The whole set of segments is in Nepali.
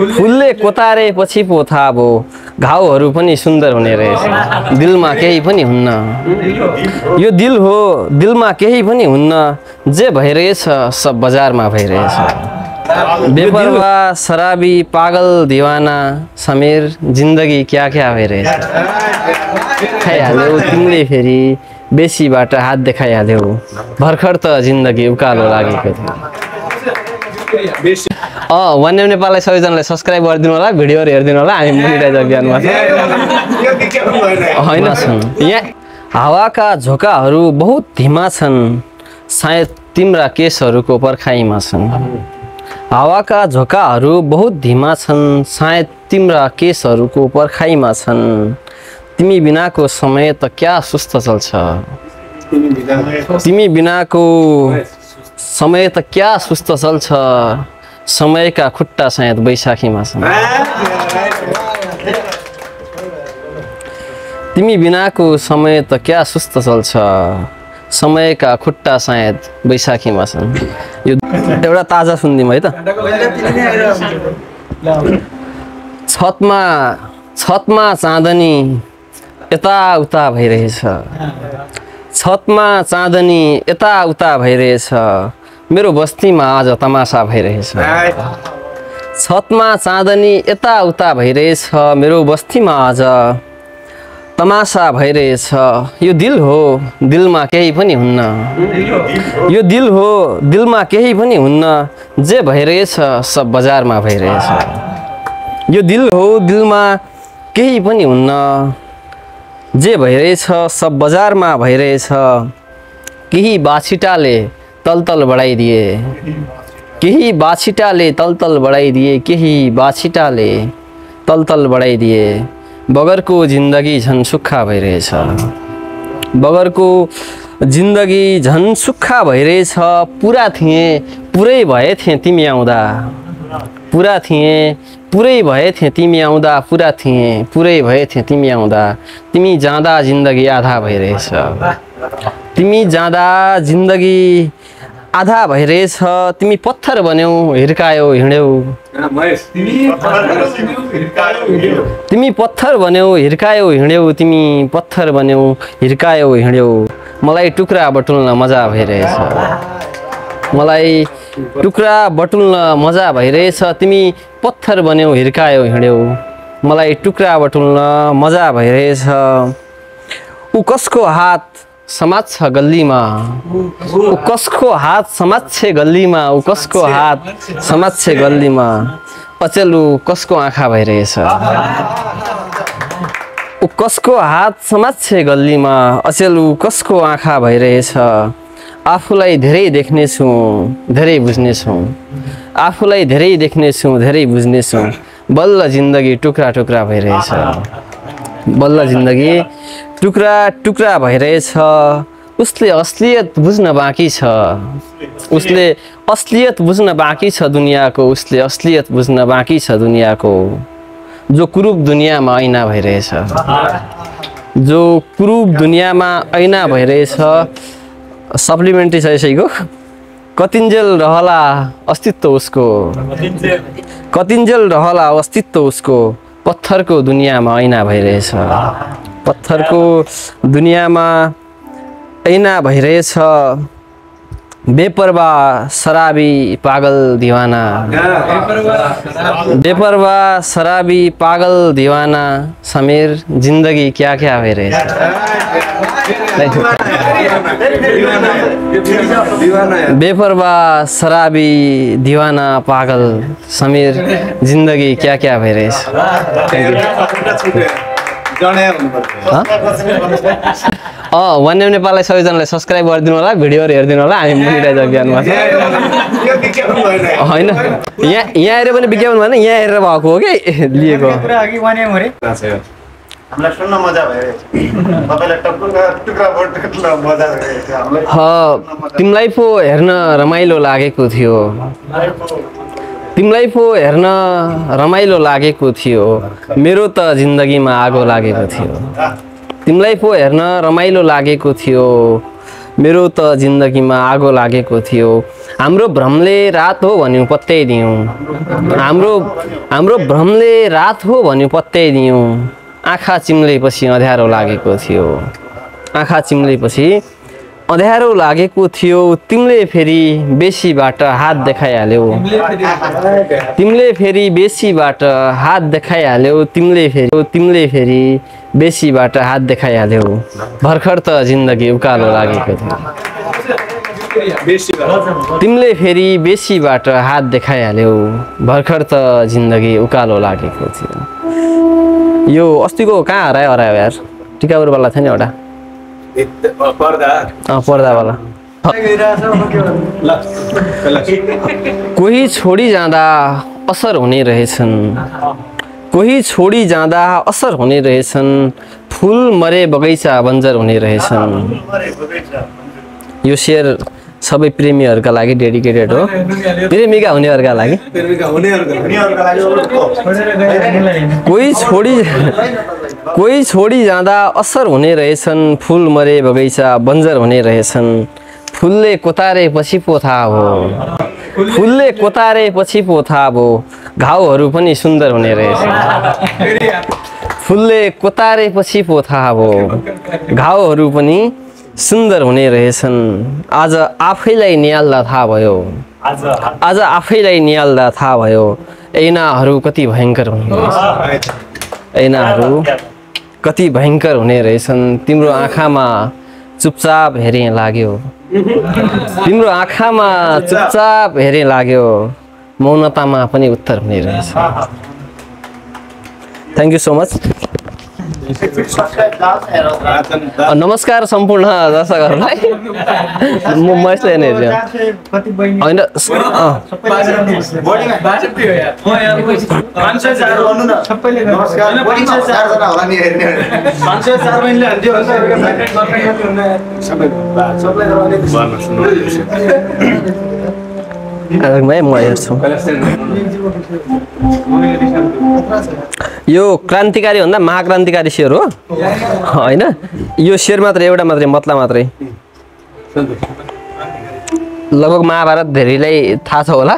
फुलले कोतारेपछि पो थाहा भयो। घाउहरू पनि सुन्दर हुने रहेछ। दिलमा केही पनि हुन्न। यो दिल हो दिलमा केही पनि हुन्न। जे भइरहेछ सब बजारमा भइरहेछ। बेपरवा शराबी पागल दिवाना समीर जिन्दगी क्या क्या भइरहेछ। खाइहाल्यौ तिमीले फेरि बेसीबाट हात देखाइहाल्यौ। भर्खर त जिन्दगी उकालो लागेको थियो। अँ वान नेपाललाई सबैजनालाई सब्सक्राइब गरिदिनु होला भिडियोहरू हेरिदिनु होला हामी मुनिराज अभियानमा होइन यहाँ हावाका झोकाहरू बहुत धिमा छन् सायद तिम्रा केसहरूको पर्खाइमा छन्। हावाका झोकाहरू बहुत धिमा छन् सायद तिम्रा केसहरूको पर्खाइमा छन्। तिमी बिनाको समय त क्या सुस्त चल्छ? तिमी बिनाको समय त क्या सुस्त चल्छ समयका खुट्टा सायद बैशाखीमा छन्। तिमी बिनाको समय त क्या सुस्त चल्छ समयका खुट्टा सायद बैशाखीमा छन्। यो एउटा ताजा सुनिदिउँ है त। छतमा छतमा चाँदनी यताउता भइरहेछ। छतमा चाँदनी यताउता भइरहेछ। मेरो बस्तीमा आज तमासा भइरहेछ। छतमा चाँदनी यताउता भइरहेछ मेरो बस्तीमा आज तमासा भइरहेछ। यो दिल हो दिलमा केही पनि हुन्न। यो दिल हो दिलमा केही पनि हुन्न। जे भइरहेछ सब बजारमा भइरहेछ। यो दिल हो दिलमा केही पनि हुन्न। जे भइरहेछ सब बजारमा भइरहेछ केही बाछिटाले तलतल बढाइदिए। केही बाछिटाले तलतल बढाइदिए। केही बाछिटाले तलतल बढाइदिए। बगरको जिन्दगी झन् सुक्खा भइरहेछ बगरको जिन्दगी झन् सुक्खा भइरहेछ पुरा थिएँ पुरै भए थिएँ तिमी आउँदा। पुरा थिएँ पुरै भए थिएँ तिमी आउँदा पुरा थिएँ पुरै भए थिएँ तिमी आउँदा तिमी जाँदा जिन्दगी आधा भइरहेछ तिमी जाँदा जिन्दगी आधा भइरहेछ तिमी पत्थर बन्यौ हिर्कायौ हिँड्यौ। तिमी पत्थर बन्यौ हिर्कायौ हिँड्यौ। तिमी पत्थर बन्यौ हिर्कायौ हिँड्यौ। मलाई टुक्रा बटुल्न मजा भइरहेछ मलाई टुक्रा बटुल्न मजा भइरहेछ तिमी पत्थर बन्यौ हिर्कायौ हिँड्यौ। मलाई टुक्रा बटुल्न मजा भइरहेछ। ऊ कसको हात समात्छ गल्लीमा? ऊ कसको हात समात्छे गल्लीमा? ऊ कसको हात समात्छे गल्लीमा? अचेल ऊ कसको आँखा भइरहेछ? ऊ कसको हात समात्छे गल्लीमा? अचेल ऊ कसको आँखा भइरहेछ? आफूलाई धेरै देख्नेछु धेरै बुझ्नेछु। आफूलाई धेरै देख्नेछु धेरै बुझ्नेछु। बल्ल जिन्दगी टुक्रा टुक्रा भइरहेछ। बल्ल जिन्दगी टुक्रा टुक्रा भइरहेछ। उसले असलियत बुझ्न बाँकी छ। उसले असलियत बुझ्न बाँकी छ दुनियाँको। उसले असलियत बुझ्न बाँकी छ दुनियाँको। जो कुरूप दुनियाँमा ऐना भइरहेछ। जो कुरूप दुनियाँमा ऐना भइरहेछ सप्लिमेन्ट्री छ यसैको कतिन्जेल रहला अस्तित्व उसको? कतिन्जेल रहला अस्तित्व उसको? पत्थरको दुनियाँमा ऐना भइरहेछ। पत्थरको दुनियाँमा ऐना भइरहेछ। बेपरवा शराबी पागल दिवाना। बेपरवा शराबी पागल दिवाना समीर जिन्दगी क्या क्या भइरहेछ बेपरवा शराबी दिवाना पागल समीर जिन्दगी क्या क्या भइरहेछ अँ वान नेपाललाई सबैजनालाई सब्सक्राइब गरिदिनु होला भिडियोहरू हेरिदिनु होला हामी मुनिराज अभियानमा छौँ होइन। यहाँ यहाँ आएर पनि विज्ञापन भएन यहाँ हेरेर भएको हो कि? लिएको। तिमीलाई पो हेर्न रमाइलो लागेको थियो। तिमीलाई पो हेर्न रमाइलो लागेको थियो। मेरो त जिन्दगीमा आगो लागेको थियो। तिमीलाई पो हेर्न रमाइलो लागेको थियो। मेरो त जिन्दगीमा आगो लागेको थियो। हाम्रो भ्रमले रात हो भन्यो पत्याइदियौँ हाम्रो हाम्रो भ्रमले रात हो भन्यो पत्याइदियौँ आँखा चिम्लेपछि अँध्यारो लागेको थियो। आँखा चिम्लेपछि अँध्यारो लागेको थियो। तिमीले फेरि बेसीबाट हात देखाइहाल्यौ। तिमीले फेरि बेसीबाट हात देखाइहाल्यौ। तिमीले फेरि तिमीले फेरि बेसीबाट हात देखाइहाल्यौ। भर्खर त जिन्दगी उकालो लागेको थियो। तिमीले फेरि बेसीबाट हात देखाइहाल्यौ। भर्खर त जिन्दगी उकालो लागेको थियो। यो अस्तिको कहाँ हरायो हरायो यार? टिकापुरवाला थियो नि एउटा? पर्दावाला कोही छोडी जाँदा असर हुने रहेछन्। कोही छोडी जाँदा असर हुने रहेछन्। फुल मरे बगैँचा बन्जर हुने रहेछन्। यो शेर सबै प्रेमीहरूका लागि डेडिकेटेड हो। प्रेमिका हुनेहरूका लागि। कोही छोडी कोही छोडी जाँदा असर हुने रहेछन् फुल मरे बगैँचा बन्जर हुने रहेछन्। फुलले कोतारेपछि पो थाहा हो। फुलले कोतारेपछि पो थाहा हो। घाउहरू पनि सुन्दर हुने रहेछ फुलले कोतारेपछि पो थाहा हो। घाउहरू पनि सुन्दर हुने रहेछन्। आज आफैलाई निहाल्दा थाहा भयो। आज आफैलाई निहाल्दा थाहा भयो। ऐनाहरू कति भयङ्कर हुने रहेछ ऐनाहरू कति भयङ्कर हुने रहेछन्। तिम्रो आँखामा चुपचाप हेरेँ लाग्यो। तिम्रो आँखामा चुपचाप हेरेँ लाग्यो। मौनतामा पनि उत्तर हुने रहेछ। थ्याङ्क यू सो मच नमस्कार सम्पूर्ण दर्शकहरूलाई। म महेशले नै होइन यो क्रान्तिकारी भन्दा महाक्रान्तिकारी शेर हो। होइन? यो शेर मात्रै एउटा मात्रै मतला मात्रै। लगभग महाभारत धेरैलाई थाहा छ होला।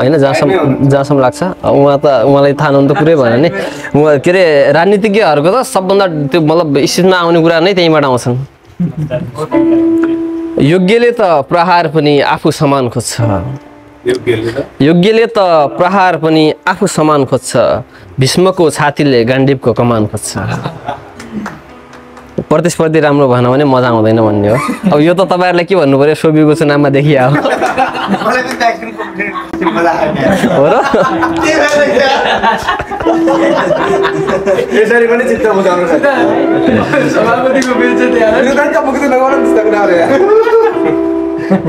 होइन जहाँसम्म जहाँसम्म लाग्छ। उहाँ त उहाँलाई थाहा नहुनु त कुरै भएन नि। उहाँ के अरे राजनीतिज्ञहरूको त सबभन्दा त्यो मतलब स्थितिमा आउने कुरा नै त्यहीँबाट आउँछन्। योग्यले त प्रहार पनि आफू समान खोज्छ। योग्यले त? प्रहार पनि आफू समान खोज्छ। भीष्मको छातीले गाण्डीपको कमान खोज्छ। प्रतिस्पर्धी राम्रो भएन भने मजा आउँदैन भन्ने हो। अब यो त तपाईँहरूलाई के भन्नु पऱ्यो सोबिको चुनावमा देखिया हो र? यसरी पनि चित्त बुझाउनु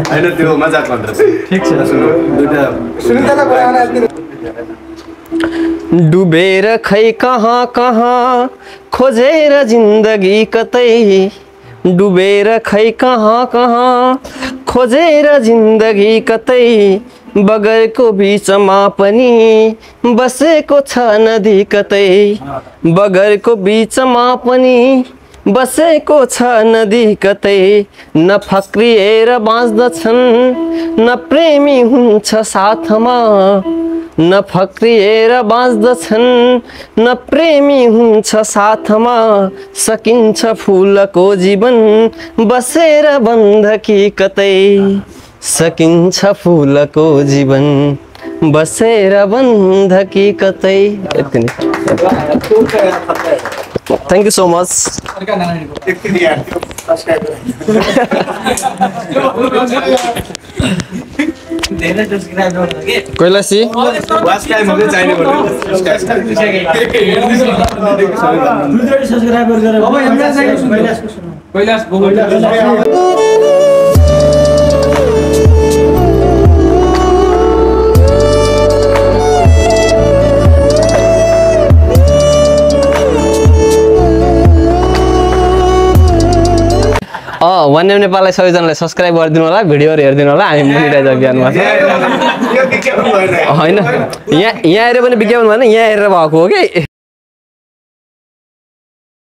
होइन त्यो मजाक मात्र ठिक छ। डुबेर खै कहाँ कहाँ? खोजेर जिन्दगी कतै डुबेर खै कहाँ कहाँ? खोजेर जिन्दगी कतै बगरको बिचमा पनि बसेको छ नदी कतै। बगरको बिचमा पनि बसेको छ नदी कतै न फक्रिएर बाँच्दछन् न प्रेमी हुन्छ साथमा न फक्रिएर बाँच्दछन् न प्रेमी हुन्छ साथमा। सकिन्छ फुलको जीवन बसेर बन्धकी कतै। सकिन्छ फुलको जीवन बसेर बन्धकी कतै। Thank you so much subscribe Kailashi one M नेपाललाई सबैजनालाई सब्सक्राइब गरिदिनु होला भिडियोहरू हेरिदिनु होला हामी मोनिटाइज अभियानमा छ होइन। यहाँ यहाँ हेऱ्यो भने विज्ञापन भएन यहाँ हेरेर भएको हो कि?